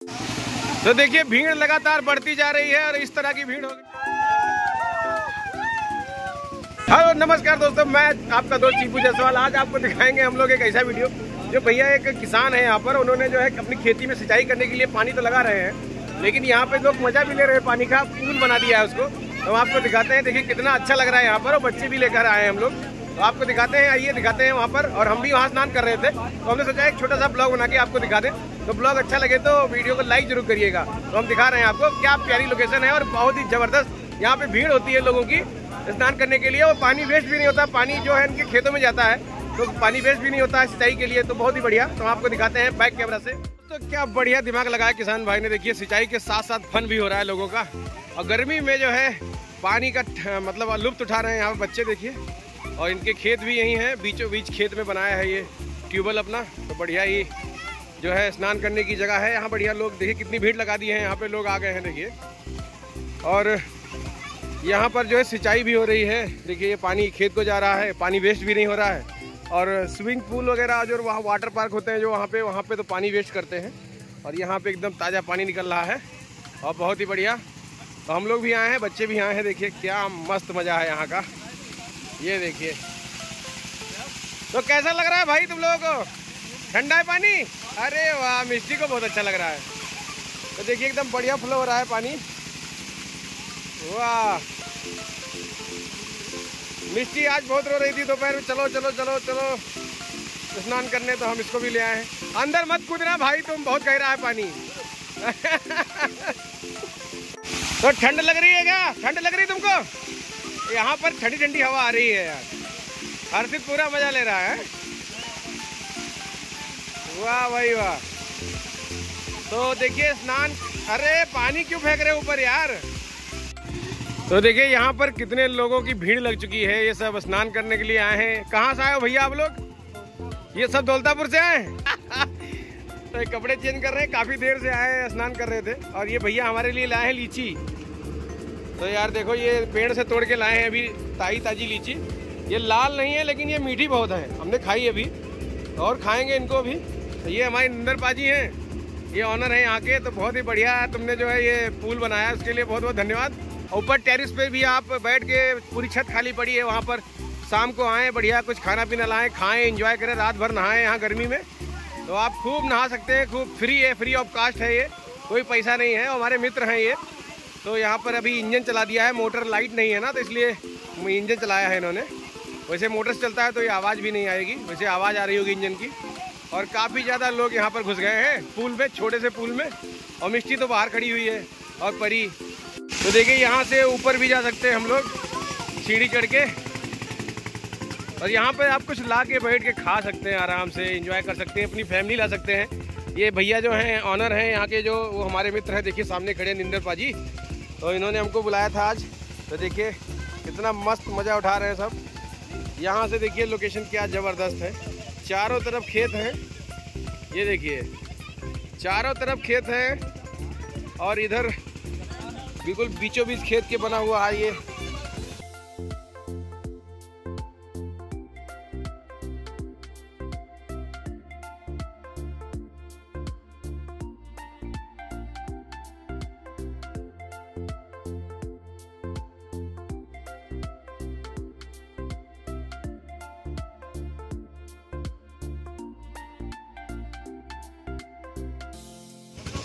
तो देखिए, भीड़ लगातार बढ़ती जा रही है और इस तरह की भीड़ होगी हेलो नमस्कार दोस्तों, मैं आपका दोस्त चीपू जायसवाल। आज आपको दिखाएँगे हम लोग एक ऐसा वीडियो, जो भैया एक किसान है यहाँ पर। उन्होंने जो है अपनी खेती में सिंचाई करने के लिए पानी तो लगा रहे हैं, लेकिन यहाँ पे लोग मज़ा भी ले रहे हैं पानी का पुल बना दिया है उसको। तो हम आपको दिखाते हैं, देखिए कितना अच्छा लग रहा है यहाँ पर, और बच्चे भी लेकर आए हैं हम लोग। तो आपको दिखाते हैं, आइए दिखाते हैं वहाँ पर, और हम भी वहाँ स्नान कर रहे थे। तो हमने सोचा एक छोटा सा ब्लॉग बना के आपको दिखा दें। तो ब्लॉग अच्छा लगे तो वीडियो को लाइक ज़रूर करिएगा। तो हम दिखा रहे हैं आपको क्या प्यारी लोकेशन है और बहुत ही ज़बरदस्त यहाँ पे भीड़ होती है लोगों की स्नान करने के लिए। और पानी वेस्ट भी नहीं होता, पानी जो है इनके खेतों में जाता है। तो पानी वेस्ट भी नहीं होता सिंचाई के लिए तो बहुत ही बढ़िया। तो हम आपको दिखाते हैं बैक कैमरा से। तो क्या बढ़िया दिमाग लगाया किसान भाई ने, देखिए सिंचाई के साथ साथ फन भी हो रहा है लोगों का। और गर्मी में जो है पानी का मतलब लुप्त उठा रहे हैं यहाँ बच्चे, देखिए। और इनके खेत भी यही हैं, बीचों बीच खेत में बनाया है ये ट्यूबवेल अपना। तो बढ़िया ही जो है, स्नान करने की जगह है। यहाँ बढ़िया लोग, देखिए कितनी भीड़ लगा दी है, यहाँ पे लोग आ गए हैं, देखिए। और यहाँ पर जो है, सिंचाई भी हो रही है। देखिए ये पानी खेत को जा रहा है, पानी वेस्ट भी नहीं हो रहा है। और स्विमिंग पूल वगैरह जो वहाँ वाटर पार्क होते हैं, जो वहाँ पे वहाँ पे तो पानी वेस्ट करते हैं। और यहाँ पे एकदम ताज़ा पानी निकल रहा है। और बहुत ही बढ़िया। तो हम लोग भी आए हैं, बच्चे भी आए हैं, देखिए क्या मस्त मज़ा है यहाँ का। ये देखिए। तो कैसा लग रहा है भाई तुम लोगों को? ठंडा है पानी? अरे वाह, मिस्टी को बहुत अच्छा लग रहा है। तो देखिए, एकदम बढ़िया फ्लो हो रहा है पानी। वाह। मिस्टी आज बहुत रो रही थी दोपहर में। चलो चलो चलो चलो। स्नान करने तो हम इसको भी ले आए हैं। अंदर मत कूदना भाई, तुम बहुत गहरा है पानी। तो ठंड लग रही है क्या? ठंड लग रही तुमको? यहाँ पर ठंडी ठंडी हवा आ रही है यार। हर्षित पूरा मज़ा ले रहा है। वाह भाई वाह। तो देखिए स्नान, अरे पानी क्यों फेंक रहे ऊपर यार? तो देखिए यहाँ पर कितने लोगों की भीड़ लग चुकी है। ये सब स्नान करने के लिए आए हैं। कहाँ से आए हो भैया आप लोग? ये सब दौलतापुर से आए तो कपड़े चेंज कर रहे हैं। काफ़ी देर से आए स्नान कर रहे थे। और ये भैया हमारे लिए लाए हैं लीची। तो यार देखो, ये पेड़ से तोड़ के लाए हैं अभी ताजी ताजी लीची। ये लाल नहीं है, लेकिन ये मीठी बहुत है। हमने खाई अभी, और खाएँगे इनको भी। तो ये हमारी नंदर पाजी हैं। ये ऑनर है यहाँ के तो बहुत ही बढ़िया तुमने जो है ये पुल बनाया, उसके लिए बहुत बहुत धन्यवाद ऊपर टेरिस पे भी आप बैठ के पूरी छत खाली पड़ी है, वहाँ पर शाम को आएँ, बढ़िया कुछ खाना पीना लाएँ, खाएँ इंजॉय करें, रात भर नहाएँ यहाँ गर्मी में। तो आप खूब नहा सकते हैं, खूब फ्री है फ्री ऑफ़ कास्ट है ये। कोई पैसा नहीं है हमारे मित्र हैं ये। तो यहाँ पर अभी इंजन चला दिया है, मोटर लाइट नहीं है ना तो इसलिए इंजन चलाया है इन्होंने। वैसे मोटर चलता है तो ये आवाज़ भी नहीं आएगी, वैसे आवाज़ आ रही होगी इंजन की। और काफ़ी ज़्यादा लोग यहाँ पर घुस गए हैं, पूल में, छोटे से पूल में, और मिष्टी तो बाहर खड़ी हुई है, और परी। तो देखिए, यहाँ से ऊपर भी जा सकते हैं हम लोग, सीढ़ी चढ़ के। और यहाँ पर आप कुछ ला के बैठ के खा सकते हैं, आराम से इंजॉय कर सकते हैं, अपनी फैमिली ला सकते हैं। ये भैया जो हैं ऑनर हैं, यहाँ के जो, वो हमारे मित्र हैं, देखिए सामने खड़े निंदर पाजी। तो इन्होंने हमको बुलाया था आज। तो देखिए, कितना मस्त मज़ा उठा रहे हैं सब। यहाँ से देखिए लोकेशन क्या ज़बरदस्त है। चारों तरफ़ खेत हैं। ये देखिए, चारों तरफ़ खेत हैं और इधर बिल्कुल बीचों बीच खेत के बना हुआ है ये।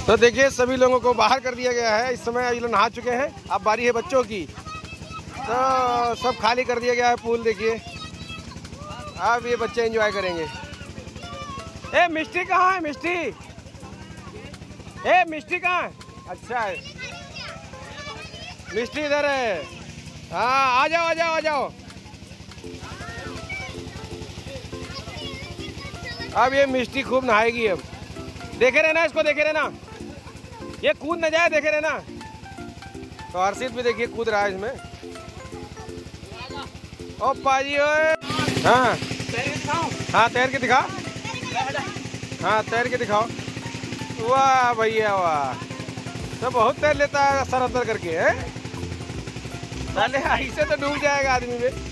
तो देखिए, सभी लोगों को बाहर कर दिया गया है। इस समय ये लोग नहा चुके हैं। अब बारी है बच्चों की। तो सब खाली कर दिया गया है पूल, देखिए। अब ये बच्चे एंजॉय करेंगे। ए मिष्टी कहाँ है मिष्टी ए मिष्टी कहाँ है? अच्छा है। मिष्टी इधर है। हाँ आ जाओ आ जाओ आ जाओ। अब ये मिष्टी खूब नहाएगी अब। देखे रहना इसको, देखे रहना। ये कूद न जाए, देखे रहना। तो हर्षित भी देखिए, कूद रहा है इसमें। ओ पाजी ओए। हाँ हाँ। तैर के दिखा। हाँ तैर के दिखाओ। वाह भैया, वाह। तो बहुत तैर लेता है, सर अंदर करके, है? ऐसे तो डूब जाएगा आदमी में।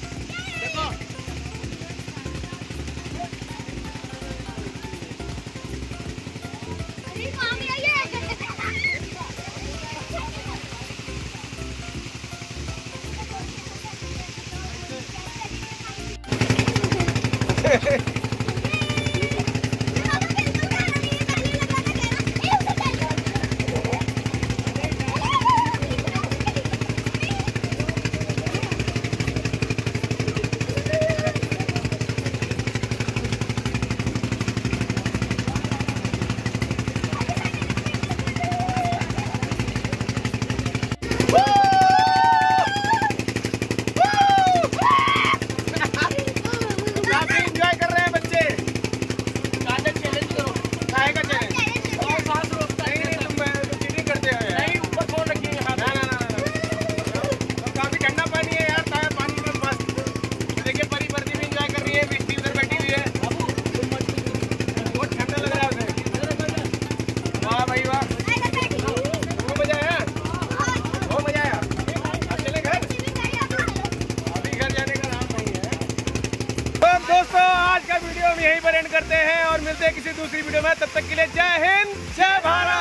एंड करते हैं और मिलते हैं किसी दूसरी वीडियो में। तब तक के लिए जय हिंद, जय भारत।